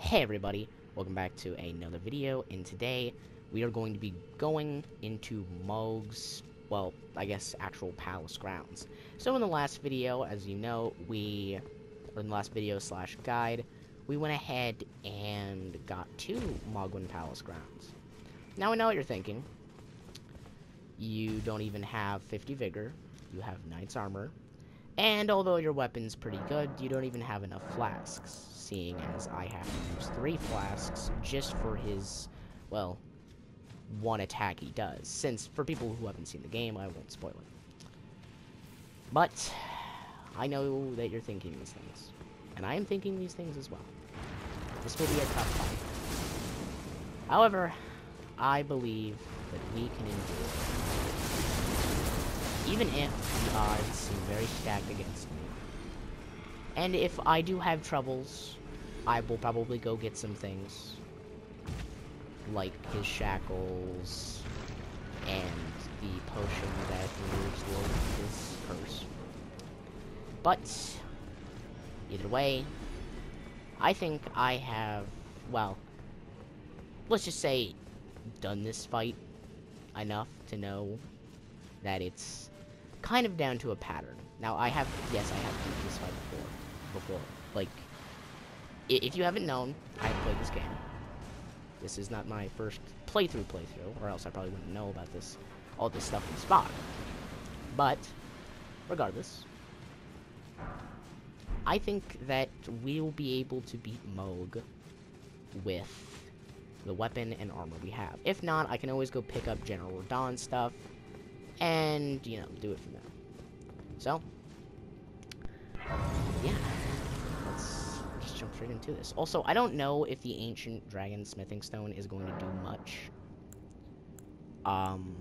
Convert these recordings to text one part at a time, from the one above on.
Hey everybody, welcome back to another video, and today we are going to be going into Mohg's, well, I guess actual palace grounds. So in the last video, as you know, we, in the last video slash guide, we went ahead and got to Mohgwyn Palace grounds. Now I know what you're thinking. You don't even have 50 Vigor, you have Knight's Armor, and although your weapon's pretty good, you don't even have enough flasks, seeing as I have to use three flasks just for his, well, one attack he does. Since, for people who haven't seen the game, I won't spoil it. But, I know that you're thinking these things. And I am thinking these things as well. This will be a tough fight. However, I believe that we can endure even if the odds seem very stacked against me. And if I do have troubles, I will probably go get some things. Like his shackles, and the potion that removes his curse. But, either way, I think I have, well, let's just say, done this fight enough to know that it's kind of down to a pattern. Now, I have, yes, I have played this fight before. Before. Like, if you haven't known, I have played this game. This is not my first playthrough playthrough, or else I probably wouldn't know about this, all this stuff in Spock. But, regardless, I think that we will be able to beat Mohg with the weapon and armor we have. If not, I can always go pick up General Radahn stuff, and, you know, do it from there. So, yeah, let's just jump straight into this. Also, I don't know if the Ancient Dragon Smithing Stone is going to do much. Um,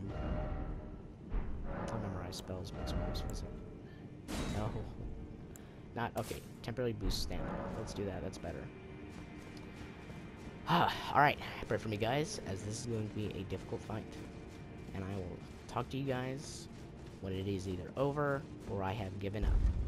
I'll memorize spells makes worse physical. No. Not, okay, temporarily boost stamina. Let's do that, that's better. Alright, pray for me guys, as this is going to be a difficult fight. And I will talk to you guys when it is either over or I have given up.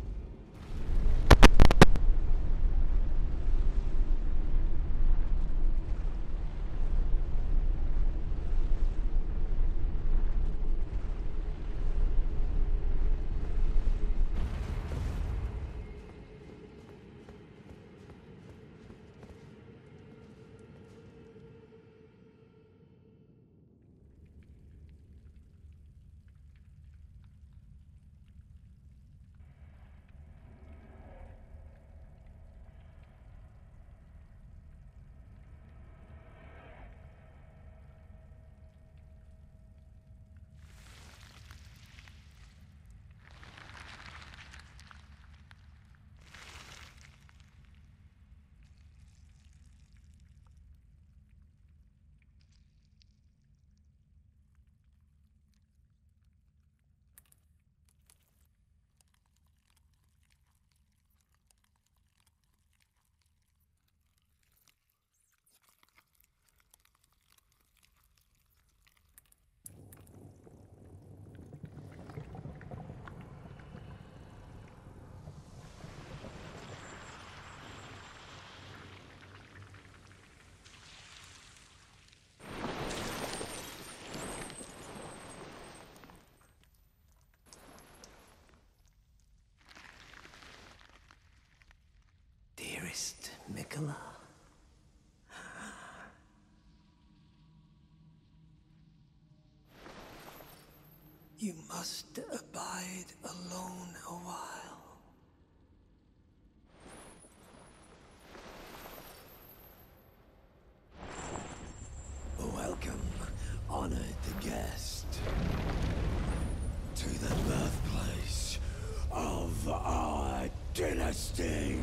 Miquella. You must abide alone a while. Welcome, honored guest, to the birthplace of our dynasty.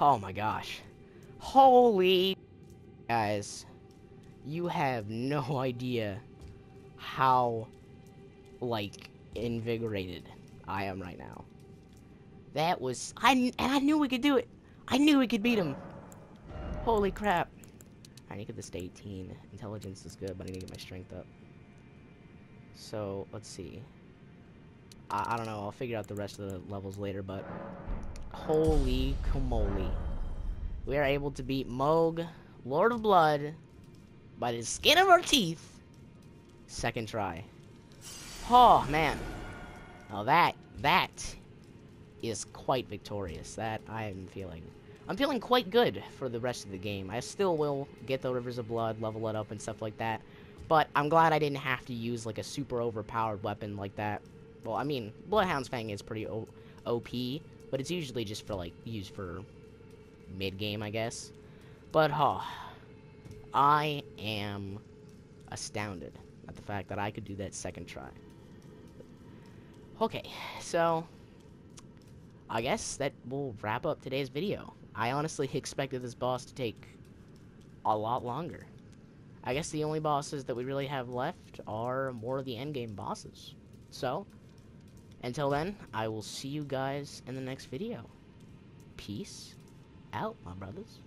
Oh my gosh. Holy guys. You have no idea how like invigorated I am right now. That was I and I knew we could do it. I knew we could beat him. Holy crap. I need to get this to 18. Intelligence is good, but I need to get my strength up. So, let's see. I, I don't know, I'll figure out the rest of the levels later, but... Holy camoli. We are able to beat Mohg, Lord of Blood, by the skin of our teeth. Second try. Oh, man. Now that, that is quite victorious. That I am feeling. I'm feeling quite good for the rest of the game. I still will get the Rivers of Blood, level it up and stuff like that. But I'm glad I didn't have to use like a super overpowered weapon like that. Well, I mean, Bloodhound's Fang is pretty OP, but it's usually just for like, used for mid-game, I guess. But, oh, I am astounded at the fact that I could do that second try. Okay, so I guess that will wrap up today's video. I honestly expected this boss to take a lot longer. I guess the only bosses that we really have left are more of the endgame bosses. So, until then, I will see you guys in the next video. Peace out, my brothers.